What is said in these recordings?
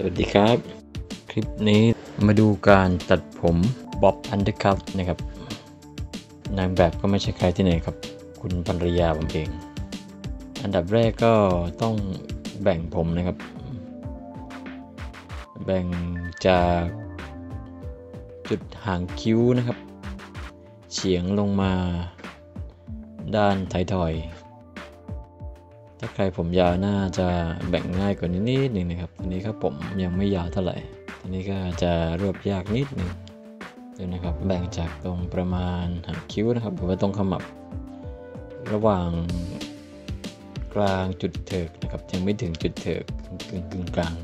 สวัสดีครับ คลิปนี้มาดูการตัดผมบ๊อบ undercut นะครับ นางแบบก็ไม่ใช่ใครที่ไหนครับ คุณภรรยาผมเอง อันดับแรกก็ต้องแบ่งผมนะครับ แบ่งจากจุดหางคิ้วนะครับ เฉียงลงมาด้านท้ายทอย ถ้าใครผมยาวน่าจะแบ่งง่ายกว่านี้นิดหนึ่งนะครับทีนี้ครับผมยังไม่ยาวเท่าไหร่ทีนี้ก็จะรวบยากนิดหนึ่งดูนะครับแบ่งจากตรงประมาณหางคิ้วนะครับหรือว่าตรงขมับ ระหว่างกลางจุดเถิกนะครับยังไม่ถึงจุดเถิกกึ่งกึ่งกลาง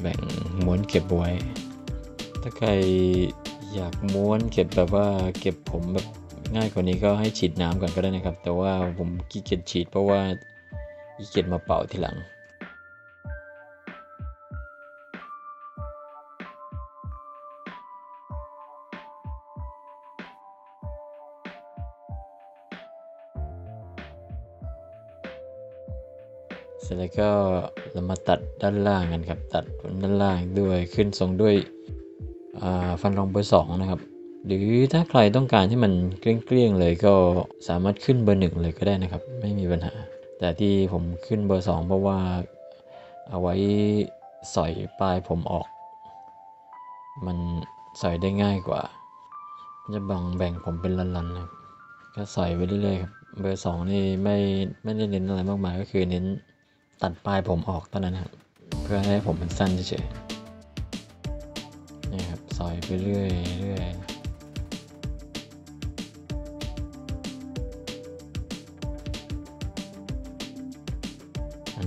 แบ่งม้วนเก็บไว้ ถ้าใครอยากม้วนเก็บแบบว่าเก็บผมแบบ ง่ายกว่านี้ก็ให้ฉีดน้ำก่อนก็ได้นะครับ แต่ว่าผมขี้เกียจฉีดเพราะว่าขี้เกียจมาเป่าทีหลังเสร็จแล้วก็เรามาตัดด้านล่างกันครับ ตัดด้านล่างด้วยขึ้นทรงด้วยฟันรองเบอร์สองนะครับ หรือถ้าใครต้องการที่มันเกลี้ยงๆเลยก็สามารถขึ้นเบอร์หนึ่งเลยก็ได้นะครับ ไม่มีปัญหา แต่ที่ผมขึ้นเบอร์สองเพราะว่าเอาไว้สอยปลายผมออก มันสอยได้ง่ายกว่า จะบังแบ่งผมเป็นลันๆนะครับก็สอยไปเรื่อยๆครับเบอร์สองนี่ไม่ไม่ได้เน้นอะไรมากมายก็คือเน้นตัดปลายผมออกเท่านั้นครับเพื่อให้ผมมันสั้นเฉยๆนี่ครับซอยไปเรื่อยเ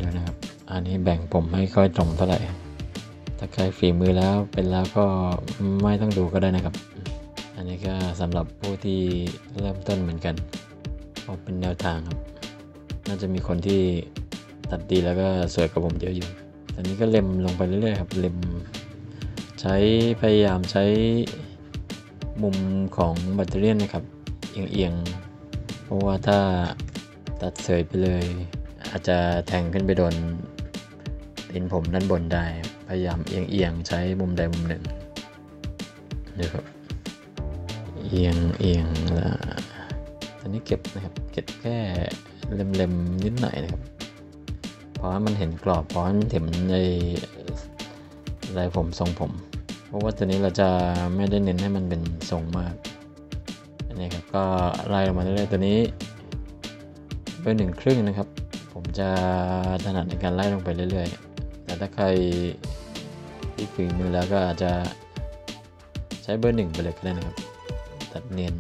ดียวนะครับ อันนี้แบ่งผมไม่ค่อยตรงเท่าไหร่ ถ้าใครฝีมือแล้วเป็นแล้วก็ไม่ต้องดูก็ได้นะครับ อันนี้ก็สำหรับผู้ที่เริ่มต้นเหมือนกันเอาเป็นแนวทางครับ น่าจะมีคนที่ตัดดีแล้วก็สวยกว่าผมเยอะอยู่ตอนนี้ก็เล็มลงไปเรื่อยๆครับ เล็มใช้พยายามใช้มุมของแบตเตอรี่นะครับ เอียงๆ เพราะว่าถ้าตัดเสยไปเลย อาจจะแทงขึ้นไปโดนตีนผมด้านบนได้ พยายามเอียงๆใช้มุมใดมุมหนึ่งดูครับ เอียงเอียงแล้วตอนนี้เก็บนะครับ เก็บแค่เล็มๆนิดหน่อยนะครับ เพราะว่ามันเห็นกรอบ เพราะว่ามันเห็นในลายผมทรงผม เพราะว่าตัวนี้เราจะไม่ได้เน้นให้มันเป็นทรงมาก อันนี้ครับก็ไล่ลงมาเรื่อยๆตัวนี้เบอร์หนึ่งครึ่งนะครับ จะถนัดในการไล่ลงไปเรื่อยๆ แต่ถ้าใครที่ฝีมือแล้วก็อาจจะใช้เบอร์หนึ่งไปเลยก็ได้นะครับ ตัดเนียน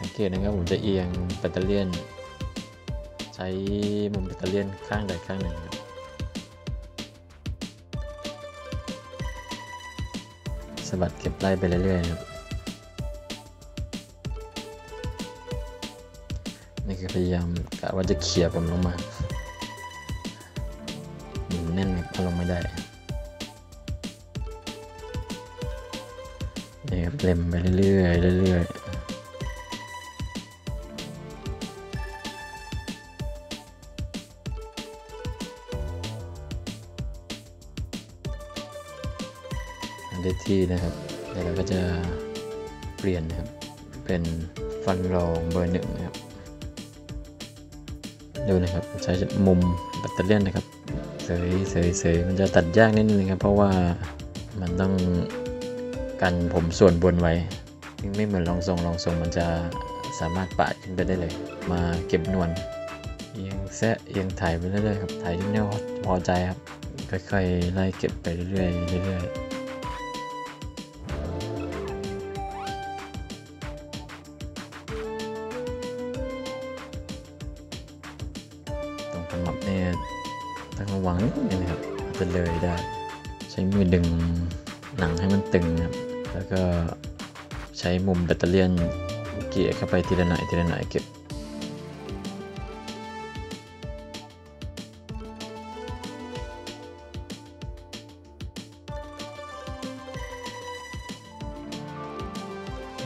สังเกตนะครับผมจะเอียงแบตเตอรี่ยนใช้มุมแบตเตอรี่ยนข้างใดข้างหนึ่งครับสะบัดเก็บไล่ไปเรื่อยๆครับ ยายามกะว่าจะเขี่ยผมลงมาหนีแน่นครับเอลงไม่ได้นี่ครับเล็มไปเรื่อยๆเรื่อยๆได้ที่นะครับแล้วเราก็จะเปลี่ยนนะครับ เป็นฟันรองเบอร์หนึ่งนะครับ ดูนะครับใช้มุมแบตเตอรี่นนะครับเสยเสยเสยมันจะตัดยากนิดนึงครับเพราะว่ามันต้องกันผมส่วนบนไว้ซึ่งไม่เหมือนรองทรงรองทรงมันจะสามารถปาดขึ้นไปได้เลย มาเก็บนวลเอียงแซะเอียงถ่ายไปเรื่อยๆครับถ่ายจนแนวพอใจครับค่อยๆไล่เก็บไปเรื่อยๆเรื่อยๆ ตรงขมับเนี่ยต้องระวังนิดนึงนะครับอาจจะเลยได้ ใช้มือดึงหนังให้มันตึงนะครับ แล้วก็ใช้มุมแบตเตอรี่ยนเกี่ยเข้าไปทีละหน่อยทีละหน่อยเก็บ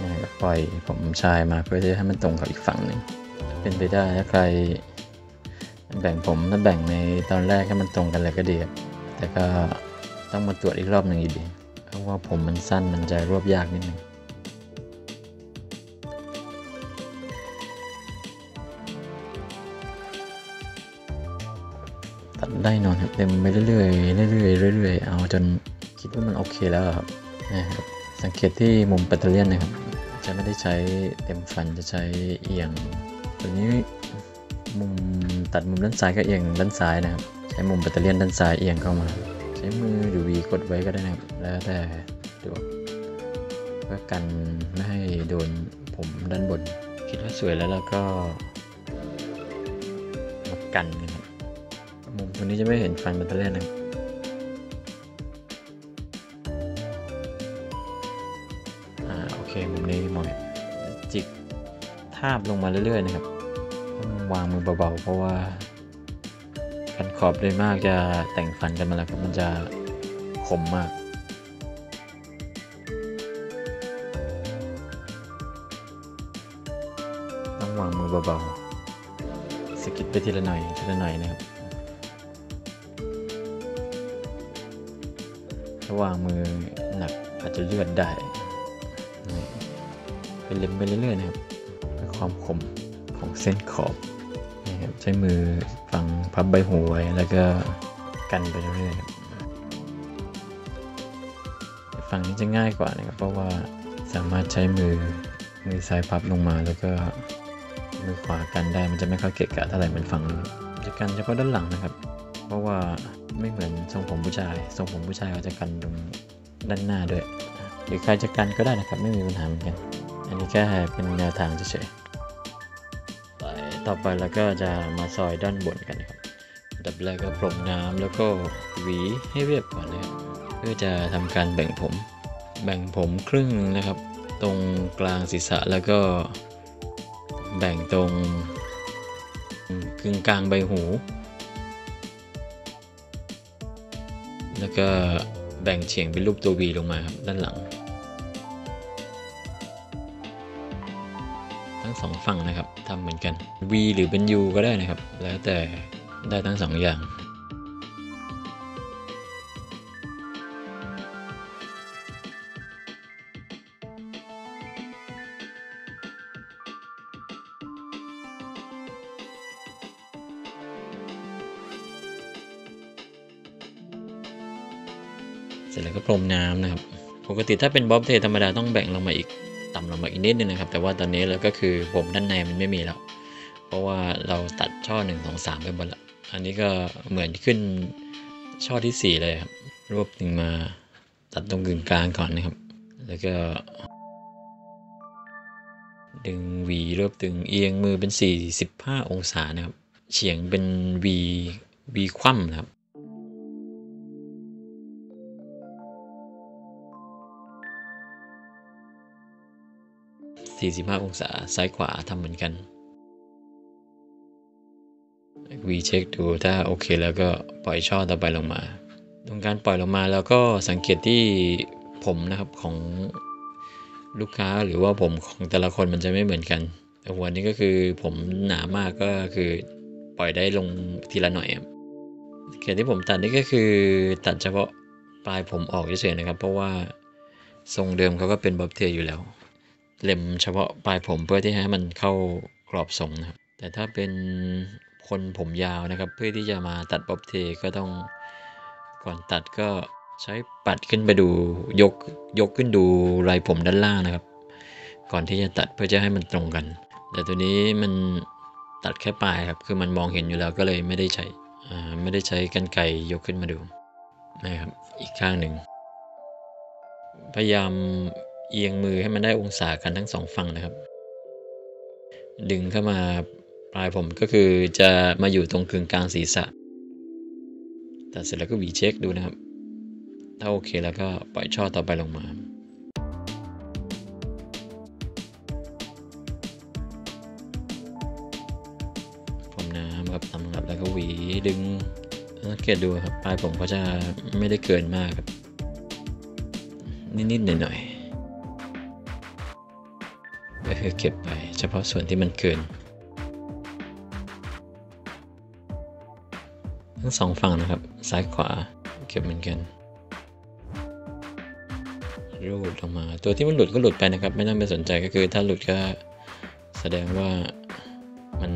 นะครับปล่อยผมชายมาเพื่อที่จะให้มันตรงกับอีกฝั่งหนึ่งเป็นไปได้ถ้าใคร แบ่งผมถ้าแบ่งในตอนแรกให้มันตรงกันเลยก็ดีครับแต่ก็ต้องมาตรวจอีกรอบหนึ่งอยู่ดีเพราะว่าผมมันสั้นมันจะรวบยากนิดนึงตัดได้นอนครับเต็มไปเรื่อยๆเรื่อยๆเรื่อยๆเอาจนคิดว่ามันโอเคแล้วครับนะครับสังเกตที่มุมแบตเตอรี่ยนนะครับจะไม่ได้ใช้เต็มฟันจะใช้เอียงตัวนี้ มุมตัดมุมด้านซ้ายก็เอียงด้านซ้ายนะครับ ใช้มุมแบตเตอรี่ยนด้านซ้ายเอียงเข้ามา ใช้มือหรือวีกดไว้ก็ได้นะครับ แล้วแต่ดวเพื่อกันไม่ให้โดนผมด้านบน คิดว่าสวยแล้วแล้วก็มากันนะครับมุมตรงนี้จะไม่เห็นฟันแบตเตอรี่ยนะครับอ่าโอเคมุมนี้มองเห็นจิกทาบลงมาเรื่อยๆนะครับ วางมือเบาๆ เพราะว่ากันขอบโดยมากจะแต่งฟันกันมาแล้วครับมันจะคมมากต้องวางมือเบาๆสกิดไปทีละหน่อยทีละหน่อยนะครับถ้าวางมือหนักอาจจะเลือดได้เป็นเล็มไปเรื่อยๆนะครับความคมของเส้นขอบ ครับใช้มือฝังพับใบหูไว้แล้วก็กันไปเรื่อยๆครับฝั่งนี้จะง่ายกว่านะครับเพราะว่าสามารถใช้มือมือซ้ายพับลงมาแล้วก็มือขวากันได้มันจะไม่ค่อยเกะกะเท่าไหร่เหมือนฝั่งนู้จะกันเฉพาะด้านหลังนะครับ เพราะว่าไม่เหมือนทรงผมผู้ชาย ทรงผมผู้ชายเขาจะกันตรงด้านหน้าด้วย หรือใครจะกันก็ได้นะครับ ไม่มีปัญหาเหมือนกัน อันนี้แค่เป็นแนวทางเฉยๆ ต่อไปเราก็จะมาซอยด้านบนกันนะครับดับแรกก็พรมน้ำแล้วก็หวีให้เรียบก่อนนะครับเพื่อจะทำการแบ่งผม แบ่งผมครึ่งหนึงนะครับ ตรงกลางศีรษะแล้วก็ แบ่งตรงกึ่งกลางใบหู แล้วก็แบ่งเฉียงเป็นรูปตัว V ลงมาครับด้านหลัง สองฝั่งนะครับทำเหมือนกัน V หรือเป็น U ก็ได้นะครับ แล้วแต่ได้ทั้งสองอย่างเสร็จแล้วก็พรมน้ำนะครับ ปกติถ้าเป็นบ๊อบเทธรรมดาต้องแบ่งลงมาอีก ต่ำลงมาอีกนิดนึงนะครับ แต่ว่าตอนนี้เราก็คือผมด้านในมันไม่มีแล้ว เพราะว่าเราตัดช่อ1 2 3ไปหมดละอันนี้ก็เหมือนขึ้นช่อที่ 4 เลยครับ รวบตึงมาตัดตรงกึ่งกลางก่อนนะครับ แล้วก็ ดึงหวีรวบตึงเอียงมือเป็น 45 องศานะครับ เฉียงเป็น V V คว่ำนะครับ 45 องศาซ้ายขวาทำเหมือนกัน วีเช็คดูถ้าโอเคแล้วก็ปล่อยช่อต่อไปลงมา ตรงการปล่อยลงมาแล้วก็สังเกตที่ผมนะครับของลูกค้าหรือว่าผมของแต่ละคนมันจะไม่เหมือนกันแต่หัวนี้ก็คือผมหนามากก็คือปล่อยได้ลงทีละหน่อยครับเขตที่ผมตัดนี่ก็คือตัดเฉพาะปลายผมออกเฉยๆนะครับ เพราะว่าทรงเดิมเขาก็เป็นบ๊อบเทียอยู่แล้ว เล็มเฉพาะปลายผมเพื่อที่ให้มันเข้ากรอบทรงนะครับ แต่ถ้าเป็นคนผมยาวนะครับ เพื่อที่จะมาตัดบ๊อบเทก็ต้องก่อนตัดก็ใช้ปัดขึ้นไปดูยกยกขึ้นดูลายผมด้านล่างนะครับ ก่อนที่จะตัดเพื่อจะให้มันตรงกัน แต่ตัวนี้มันตัดแค่ปลายครับคือมันมองเห็นอยู่แล้วก็เลยไม่ได้ใช้อ่าไม่ได้ใช้กันไกยกขึ้นมาดูนะครับอีกข้างหนึ่งพยายาม เอียงมือให้มันได้องศากันทั้งสองฝั่งนะครับ ดึงเข้ามาปลายผมก็คือจะมาอยู่ตรงกึ่งกลางศีรษะตัดเสร็จแล้วก็วีเช็คดูนะครับ ถ้าโอเคแล้วก็ปล่อยช่อต่อไปลงมาผมน้ำครับทำครับแล้วก็หวีดึงสังเกตดูครับ ปลายผมก็จะไม่ได้เกินมากครับ นิดๆหน่อยๆ คือเก็บไปเฉพาะส่วนที่มันเกิน ทั้งสองฝั่งนะครับ ซ้ายขวาเก็บเหมือนกันรูดลงมา ตัวที่มันหลุดก็หลุดไปนะครับ ไม่ต้องไปสนใจก็คือถ้าหลุดก็แสดงว่ามัน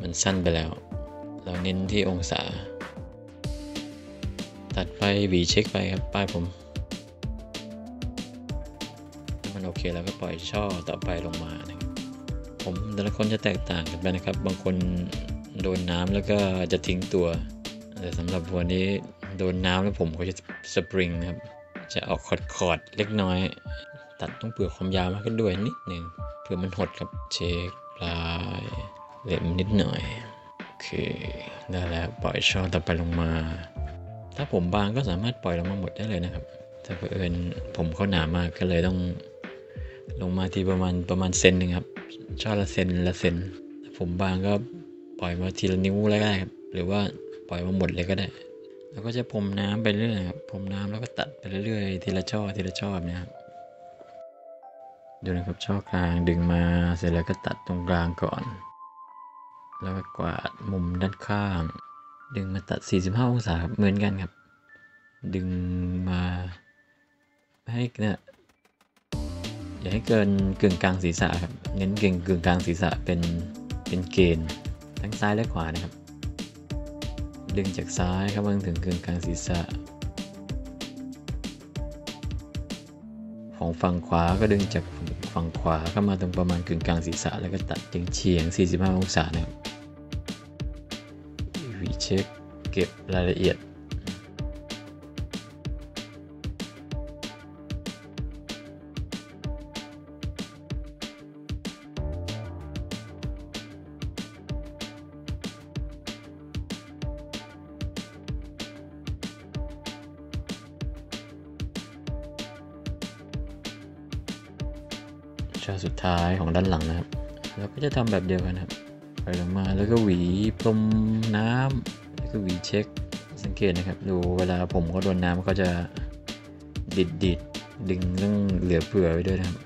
มันสั้นไปแล้ว เราเน้นที่องศา ตัดไปหวีเช็คไปครับป้ายผม เคแล้วก็ปล่อยช่อต่อไปลงมานะครับผมแต่ละคนจะแตกต่างกันไปนะครับ บางคนโดนน้ำแล้วก็จะทิ้งตัวแต่สำหรับวันนี้โดนน้ำแล้วผมก็จะสปริงนะครับ จะออกคอดคอดๆเล็กน้อย ตัดต้องเปลือกความยาวมากขึ้นด้วยนิดหนึ่งเพื่อมันหดกับเช็คปลายเล็มนิดหน่อยโอเคได้แล้วปล่อยช่อต่อไปลงมา ถ้าผมบางก็สามารถปล่อยลงมาหมดได้เลยนะครับ แต่เผอิญผมเขาหนามากก็เลยต้อง ลงมาทีประมาณประมาณเซนหนึ่งครับช่อละเซนละเซนผมบางก็ปล่อยมาทีละนิ้วแล้วก็ได้ครับ หรือว่าปล่อยมาหมดเลยก็ได้ แล้วก็จะพรมน้ำไปเรื่อยครับพรมน้ำแล้วก็ตัดไปเรื่อยๆทีละช่อทีละช่อแบบนี้ครับดูนะครับช่อกลางดึงมาเสร็จแล้วก็ตัดตรงกลางก่อน แล้วก็กวาดมุมด้านข้าง ดึงมาตัด 45 องศาครับเหมือนกันครับ ดึงมาให้เนี่ย อย่าให้เกินกึ่งกลางศีรษะครับ เน้นกึ่งกึ่งกลางศีรษะเป็นเป็นเกณฑ์ทั้งซ้ายและขวานะครับ ดึงจากซ้ายครับมาถึงกึ่งกลางศีรษะ ของฝั่งขวาก็ดึงจากฝั่งขวาเข้ามาตรงประมาณกึ่งกลางศีรษะ แล้วก็ตัดเฉียงๆ45 องศานะครับวีเช็คเก็บรายละเอียด เราก็จะทำแบบเดียวกันครับไปลงมาแล้วก็หวีพรมน้ำแล้วก็หวีเช็คสังเกตนะครับดูเวลาผมเขาโดนน้ำก็จะดิดดิดดึงเรื่องเหลือเผื่อไว้ด้วยนะครับ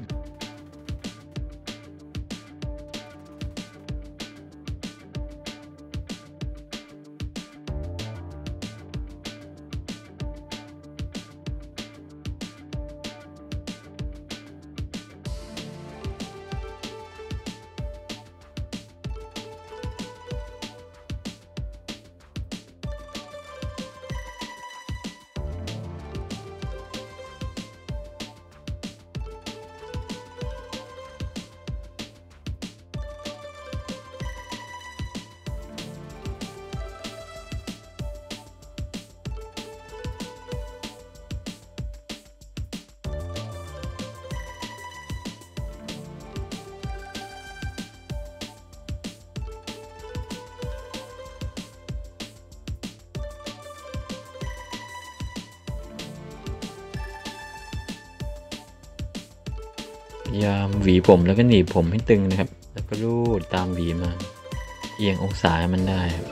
พยายามหวีผมแล้วก็หนีบผมให้ตึงนะครับ แล้วก็รูดตามหวีมา เอียงองศาให้มันได้ครับ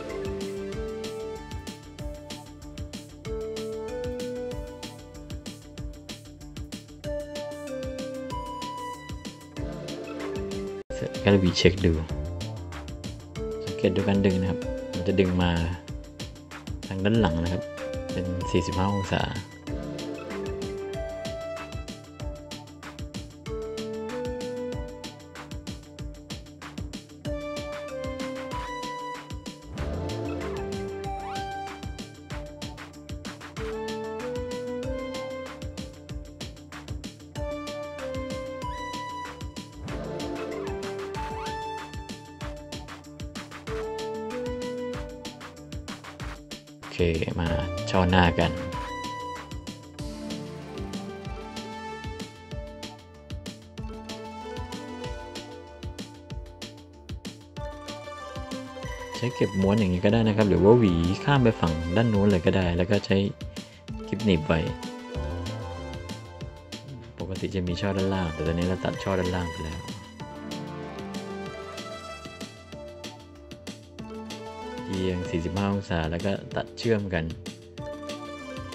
เสร็จก็วีเช็คดู สังเกตดูการดึงนะครับ มันจะดึงมาทางด้านหลังนะครับ เป็น 45 องศา เคมาช่อหน้ากัน ใช้เก็บม้วนอย่างนี้ก็ได้นะครับ หรือว่าหวีข้ามไปฝั่งด้านนู้นเลยก็ได้ แล้วก็ใช้คลิปหนีบไว้ปกติจะมีช่อด้านล่าง แต่ตอนนี้เราตัดช่อด้านล่างไปแล้ว 45 องศา แล้วก็ตัดเชื่อมกัน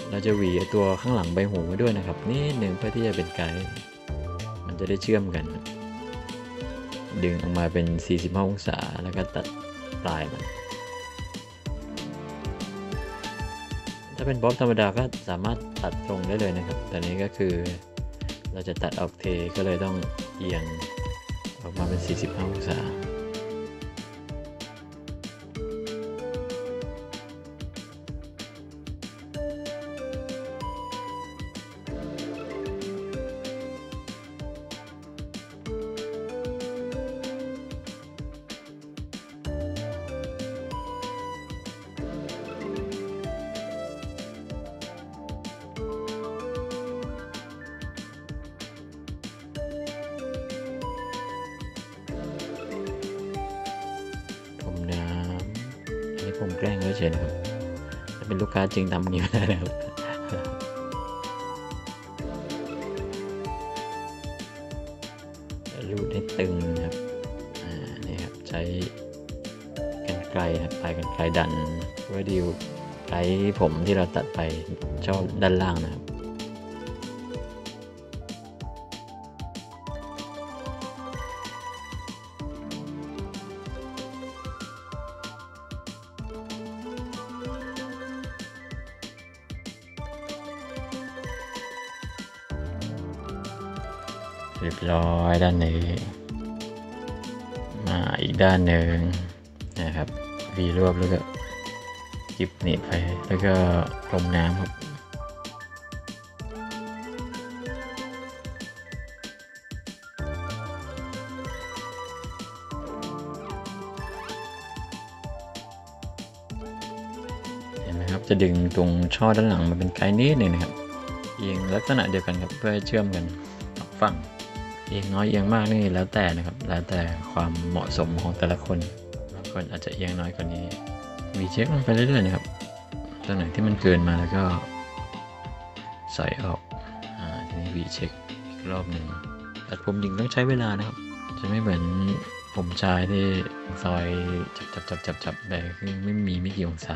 เราจะหวีตัวข้างหลังใบหูไว้ด้วยนะครับนี่หนึ่งเพื่อที่จะเป็นไกด์มันจะได้เชื่อมกัน ดึงออกมาเป็น 45 องศา แล้วก็ตัดปลายมัน ถ้าเป็นบ๊อบธรรมดาก็สามารถตัดตรงได้เลยนะครับ แต่นี้ก็คือเราจะตัดออกเทก็เลยต้องเอียงออกมาเป็น 45 องศา ผมแกล้งเฉยๆนะครับถ้าเป็นลูกค้าจริงทำอย่างนี้ไม่ได้นะครับรูดให้ตึงนะครับอ่านี่ครับใช้กันไกลนะครับปลายกันไกลดันเพื่อดิวไกลผมที่เราตัดไปชอบด้านล่างนะครับ ยบร้อยด้านนี้มาอีกด้านหนึ่งนะครับวีรวบแล้วก็กิบหนีบไปแล้วก็พรมน้ำครับเห็นไหมครับจะดึงตรงช่อด้านหลังมาเป็นไกด์นิดหนึ่งนะครับเอียงลักษณะเดียวกันครับเพื่อให้เชื่อมกันฝั่ง อียงน้อยเอียงมากนี่แล้วแต่นะครับ แล้วแต่ความเหมาะสมของแต่ละคนบางคนอาจจะเอียงน้อยกว่านี้วีเช็คมันไปเรื่อยๆนะครับตรงไหนที่มันเกินมาแล้วก็ใส่ออกอ่าทีนี้วีเช็คอีกรอบหนึ่งตัดผมหญิงต้องใช้เวลานะครับ จะไม่เหมือนผมชายที่ซอยจับจับจับจับจับแบบคือไม่มีไม่กี่องศา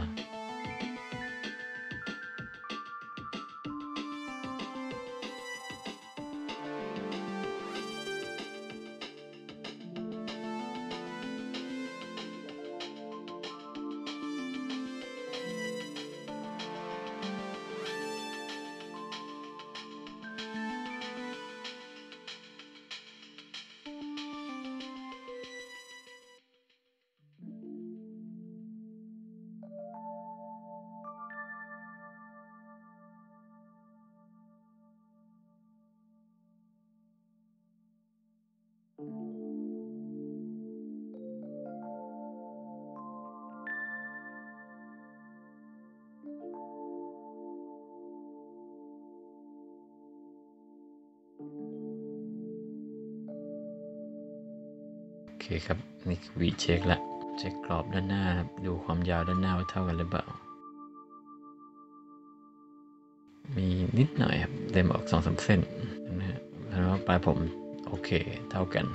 เคครับนี่วีเช็คละเช็คกรอบด้านหน้าครับดูความยาวด้านหน้าว่าเท่ากันหรือเปล่า มีนิดหน่อยครับเต็มออกสองสามเส้นนะฮะแล้วาปลายผมโอเคเท่ากัน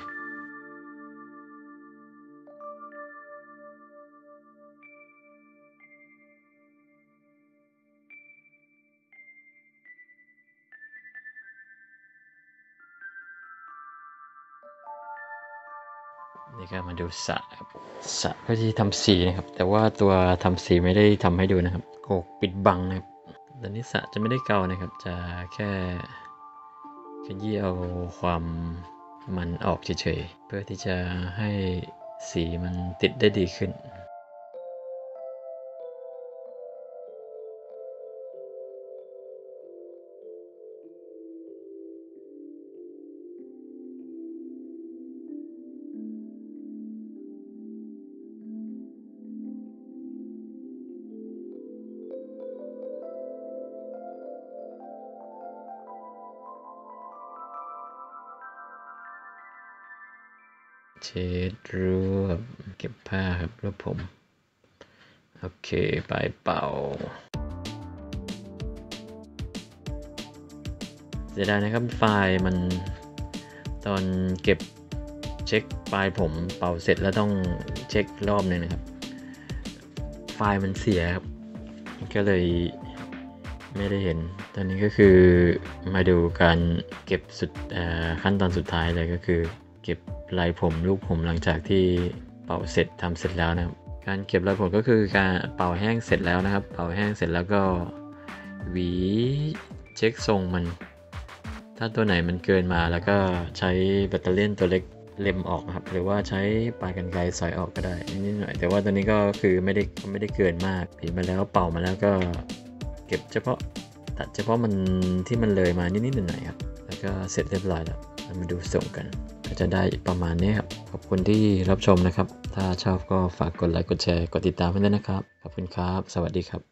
นี่ก็มาดูสระครับสะเพื่อที่ทำสีนะครับ แต่ว่าตัวทำสีไม่ได้ทำให้ดูนะครับโกกปิดบังนะครับตอนนี้สระจะไม่ได้เกานะครับ จะแค่ขยี้เอาความมันออกเฉยๆเพื่อที่จะให้สีมันติดได้ดีขึ้น เช็ดรวบเก็บผ้าครับรวบผม โอเค ไปเป่าเสียดายนะครับไฟล์มันตอนเก็บเช็คไฟล์ผมเป่าเสร็จแล้วต้องเช็ครอบหนึ่งนะครับ ไฟล์มันเสียครับ ก็เลยไม่ได้เห็น ตอนนี้ก็คือมาดูการเก็บสุดขั้นตอนสุดท้ายเลยก็คือ เก็บลายผมลูกผมหลังจากที่เป่าเสร็จทำเสร็จแล้วนะครับ การเก็บลายผมก็คือการเป่าแห้งเสร็จแล้วนะครับ เป่าแห้งเสร็จแล้วก็หวีเช็คทรงมัน ถ้าตัวไหนมันเกินมาแล้วก็ใช้แบตเตอรี่ตัวเล็กเล็มออกครับ หรือว่าใช้ปลายกันไกรสอยออกก็ได้นิดหน่อยแต่ว่าตัวนี้ก็คือไม่ได้ไม่ได้เกินมากผิดมาแล้วเป่ามาแล้วก็เก็บเฉพาะตัดเฉพาะมันที่มันเลยมานิดๆหน่อยๆครับ แล้วก็เสร็จเรียบร้อยแล้วเรามาดูส่งกัน ก็จะได้ประมาณนี้ครับ ขอบคุณที่รับชมนะครับ ถ้าชอบก็ฝากกดไลค์กดแชร์กดติดตามให้ด้วยนะครับ ขอบคุณครับ สวัสดีครับ